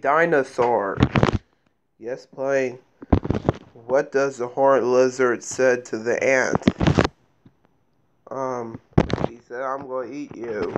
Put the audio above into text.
Dinosaur. Yes, playing. What does the horned lizard said to the ant? Um, he said, I'm gonna eat you.